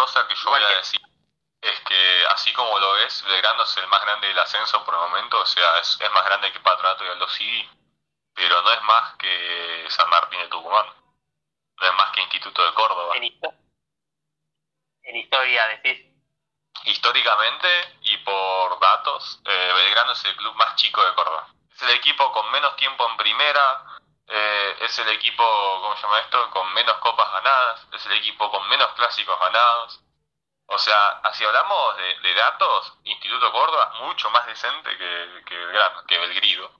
cosa que yo voy a decir es que así como lo ves, Belgrano es el más grande del ascenso por el momento, o sea, es, más grande que Patronato y Aldo pero no es más que San Martín de Tucumán, no es más que Instituto de Córdoba. En, historia, decís. Históricamente y por datos, eh, Belgrano es el club más chico de Córdoba. Es el equipo con menos tiempo en primera, eh, es el equipo, ¿cómo se llama esto?, con menos copas ganadas, es el equipo con menos clásicos ganados. O sea, si hablamos de, datos, Instituto Córdoba es mucho más decente que, que, que Belgrido.